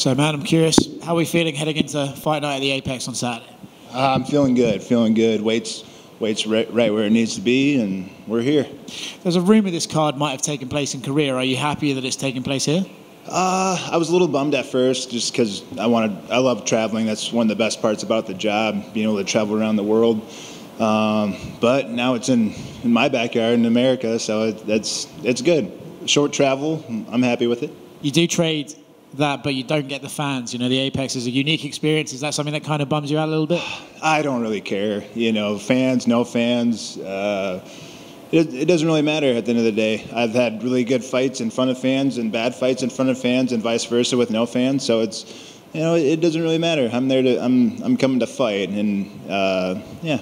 So, man, I'm curious, how are we feeling heading into fight night at the Apex on Saturday? Uh, I'm feeling good, feeling good. Weights, weights right, right where it needs to be, and we're here. There's a rumor this card might have taken place in Korea. Are you happy that it's taking place here? Uh, I was a little bummed at first, just because I wanted. I love traveling. That's one of the best parts about the job, being able to travel around the world. Um, but now it's in, in my backyard in America, so it, that's it's good. Short travel, I'm happy with it. You do trade that, but you don't get the fans. You know, the Apex is a unique experience. Is that something that kind of bums you out a little bit? I don't really care. You know, fans, no fans. Uh, it, it, doesn't really matter at the end of the day. I've had really good fights in front of fans and bad fights in front of fans, and vice versa with no fans. So it's, you know, it doesn't really matter. I'm there to, I'm, I'm coming to fight, and uh, yeah.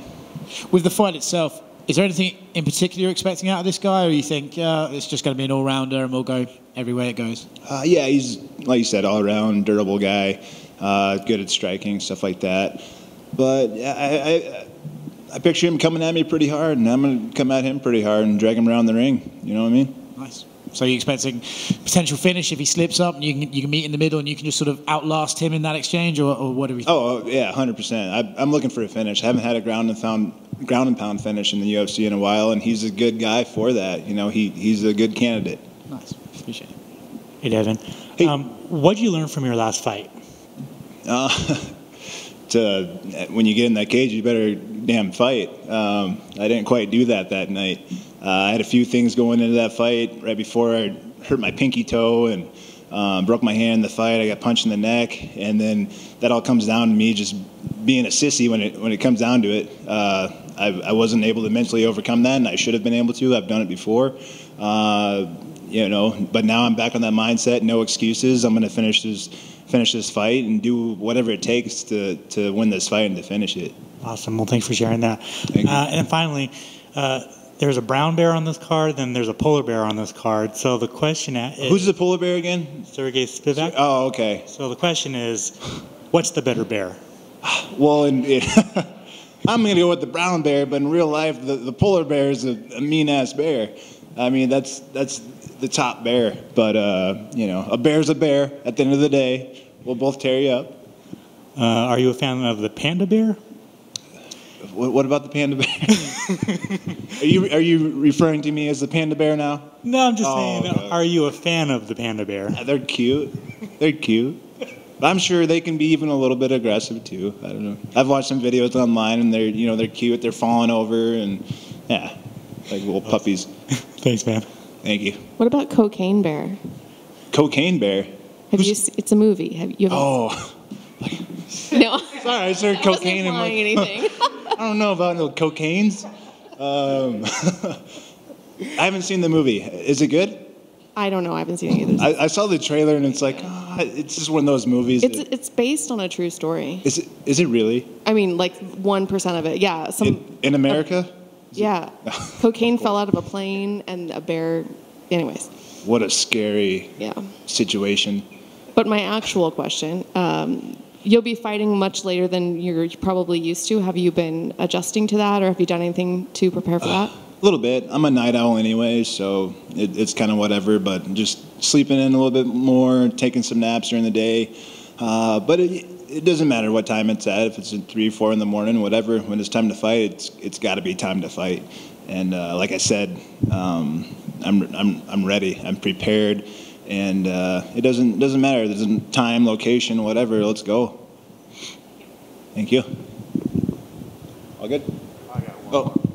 With the fight itself, is there anything in particular you're expecting out of this guy, or you think uh, it's just going to be an all-rounder and we'll go every way it goes? Uh, yeah, he's like you said, all-around, durable guy, uh, good at striking, stuff like that. But I, I, I picture him coming at me pretty hard, and I'm going to come at him pretty hard and drag him around the ring. You know what I mean? Nice. So you're expecting potential finish if he slips up, and you can you can meet in the middle, and you can just sort of outlast him in that exchange, or, or what do we? Think? Oh yeah, hundred percent. I'm looking for a finish. I haven't had a ground and pound ground and pound finish in the UFC in a while, and he's a good guy for that. You know, he he's a good candidate. Nice. Hey Devin, hey. Um, what did you learn from your last fight? Uh, to when you get in that cage, you better damn fight. Um, I didn't quite do that that night. Uh, I had a few things going into that fight right before I hurt my pinky toe and um, broke my hand in the fight. I got punched in the neck, and then that all comes down to me just being a sissy when it when it comes down to it. Uh, I, I, wasn't able to mentally overcome that, and I should have been able to. I've done it before. Uh, you know, but now I'm back on that mindset. No excuses. I'm going to finish this finish this fight and do whatever it takes to to win this fight and to finish it. Awesome. Well, thanks for sharing that. Uh, and finally, uh, there's a brown bear on this card, then there's a polar bear on this card. So the question is, who's the polar bear again? Sergey Spivak. Oh, okay. So the question is, what's the better bear? Well, in, in I'm to go with the brown bear, but in real life, the, the polar bear is a, a mean ass bear. I mean, that's that's the top bear. But uh, you know, a bear's a bear. At the end of the day, we'll both tear you up. Uh, are you a fan of the panda bear? What about the panda bear? are you are you referring to me as the panda bear now? No, I'm just oh, saying. God. Are you a fan of the panda bear? Yeah, they're cute. They're cute. I'm sure they can be even a little bit aggressive too. I don't know. I've watched some videos online, and they're you know they're cute. They're falling over, and yeah, like little puppies. Thanks, man. Thank you. What about Cocaine Bear? Cocaine Bear. Have Who's... you? Se- it's a movie. Have you? Oh. no. Sorry, I heard cocaine in my. anything. I don't know about no cocaines. Um, I haven't seen the movie. Is it good? I don't know. I haven't seen it either. I, I saw the trailer and it's like, oh, it's just one of those movies. It's that, it's based on a true story. Is it? Is it really? I mean, like one percent of it. Yeah. Some in, in America. yeah. Cocaine cool. fell out of a plane and a bear. Anyways. What a scary yeah. situation. But my actual question. Um, you'll be fighting much later than you're probably used to. Have you been adjusting to that, or have you done anything to prepare for that? A little bit. I'm a night owl anyway, so it, it's kind of whatever. But just sleeping in a little bit more, taking some naps during the day. Uh, but it, it doesn't matter what time it's at. If it's at three, four in the morning, whatever. When it's time to fight, it's it's got to be time to fight. And uh, like I said, um, I'm I'm I'm ready. I'm prepared, and uh, it doesn't doesn't matter. There's time, location, whatever. Let's go. Thank you. All good. I got one. Oh.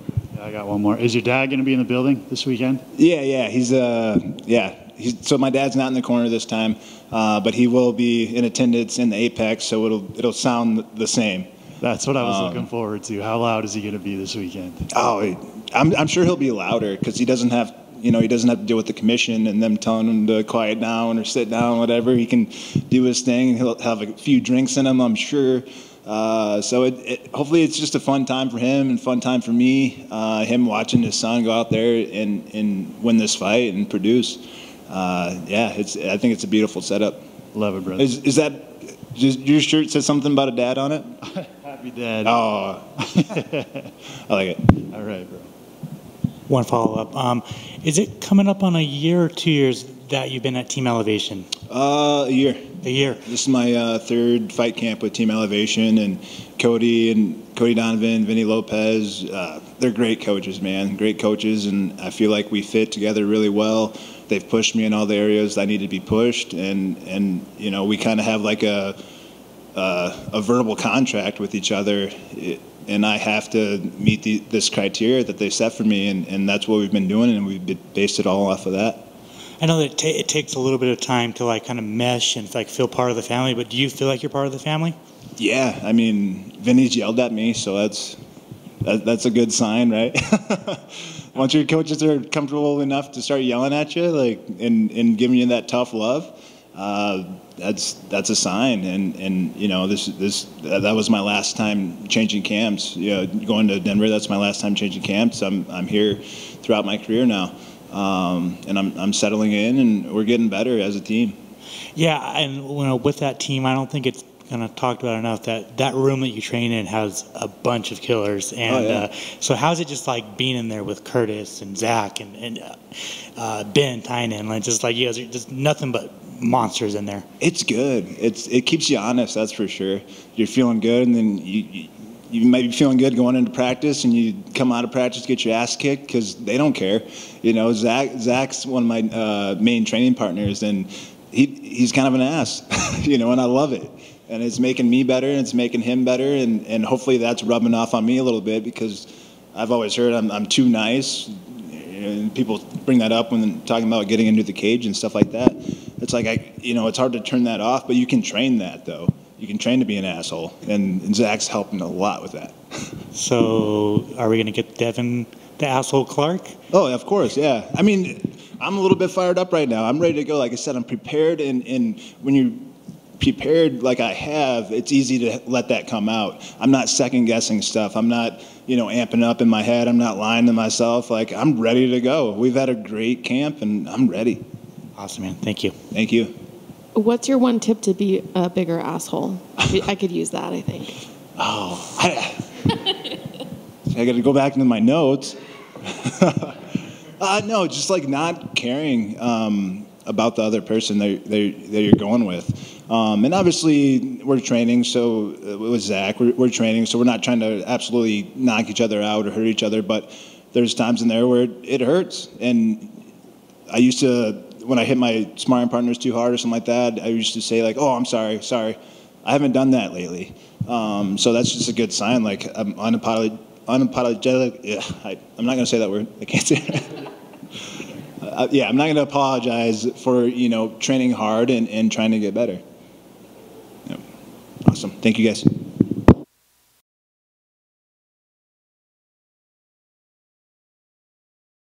I got one more. Is your dad going to be in the building this weekend? Yeah, yeah. He's uh, yeah. He's, so my dad's not in the corner this time, uh, but he will be in attendance in the apex, so it'll it'll sound the same. That's what I was um, looking forward to. How loud is he going to be this weekend? Oh, I'm I'm sure he'll be louder because he doesn't have you know he doesn't have to deal with the commission and them telling him to quiet down or sit down, whatever. He can do his thing. And he'll have a few drinks in him, I'm sure. Uh, so it, it, hopefully it's just a fun time for him and fun time for me. Uh, him watching his son go out there and, and win this fight and produce. Uh, yeah, it's I think it's a beautiful setup. Love it, brother. Is, is that just, your shirt says something about a dad on it? Happy dad. Oh, I like it. All right, bro. One follow up. Um, is it coming up on a year or two years that you've been at Team Elevation? Uh, a year. A year. This is my uh, third fight camp with Team Elevation, and Cody and Cody Donovan, Vinny Lopez. Uh, they're great coaches, man. Great coaches, and I feel like we fit together really well. They've pushed me in all the areas I need to be pushed, and and you know we kind of have like a uh, a verbal contract with each other. and I have to meet the, this criteria that they set for me, and, and that's what we've been doing, and we've based it all off of that. I know that it, it takes a little bit of time to like kind of mesh and like feel part of the family, but do you feel like you're part of the family? Yeah, I mean, Vinny's yelled at me, so that's that, that's a good sign, right? Once your coaches are comfortable enough to start yelling at you, like and and giving you that tough love, uh, that's that's a sign. And and you know this this that was my last time changing camps. You know, going to Denver, that's my last time changing camps. I'm I'm here throughout my career now. Um, and I'm, I'm settling in, and we're getting better as a team. Yeah, and you know, with that team, I don't think it's kind of talked about enough that that room that you train in has a bunch of killers. And oh, yeah. uh, so, how's it just like being in there with Curtis and Zach and, and uh, uh, Ben Tynan? Like, just like you guys are just nothing but monsters in there. It's good. It's it keeps you honest. That's for sure. You're feeling good, and then you, you you might be feeling good going into practice, and you come out of practice get your ass kicked because they don't care. You know, Zach Zach's one of my uh, main training partners, and he he's kind of an ass. you know, and I love it. And it's making me better, and it's making him better, and, and hopefully that's rubbing off on me a little bit because I've always heard I'm, I'm too nice. And people bring that up when talking about getting into the cage and stuff like that. It's like I, you know, it's hard to turn that off, but you can train that though you can train to be an asshole, and, and Zach's helping a lot with that. So, are we going to get Devin the asshole Clark? Oh, of course, yeah. I mean, I'm a little bit fired up right now. I'm ready to go. Like I said, I'm prepared, and, and when you're prepared like I have, it's easy to let that come out. I'm not second guessing stuff. I'm not, you know, amping up in my head. I'm not lying to myself. Like I'm ready to go. We've had a great camp, and I'm ready. Awesome, man. Thank you. Thank you. What's your one tip to be a bigger asshole? I could use that, I think. Oh, I, I got to go back into my notes. uh, no, just like not caring um, about the other person that, that, that you're going with. Um, and obviously, we're training, so uh, with Zach, we're, we're training, so we're not trying to absolutely knock each other out or hurt each other, but there's times in there where it hurts. And I used to when I hit my sparring partners too hard or something like that, I used to say like, "Oh, I'm sorry, sorry." I haven't done that lately, um, so that's just a good sign. Like I'm unapolog- unapologetic. Yeah, I, am not gonna say that word. I can't say it. uh, yeah, I'm not gonna apologize for you know training hard and, and trying to get better. Yep. Awesome. Thank you guys.